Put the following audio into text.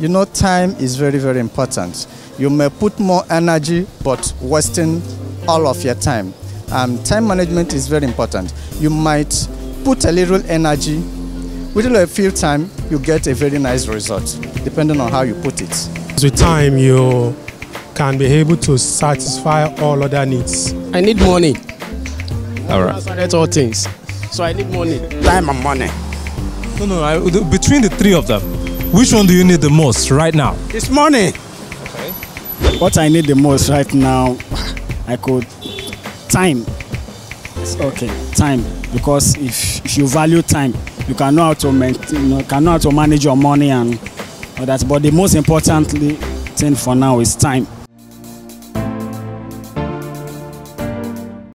you know, time is very, very important. You may put more energy, but wasting all of your time. Um, time management is very important. You might put a little energy, with a few time, you get a very nice result, depending on how you put it. With time, you can be able to satisfy all other needs. I need money. All right. That's all things. So I need money. Time and money. No, no. I, between the three of them, which one do you need the most right now? It's money. What I need the most right now, I could time. Okay, time. Because if, if you value time, you can know how to maintain, you know, can know how to manage your money and all that. But the most importantly thing for now is time.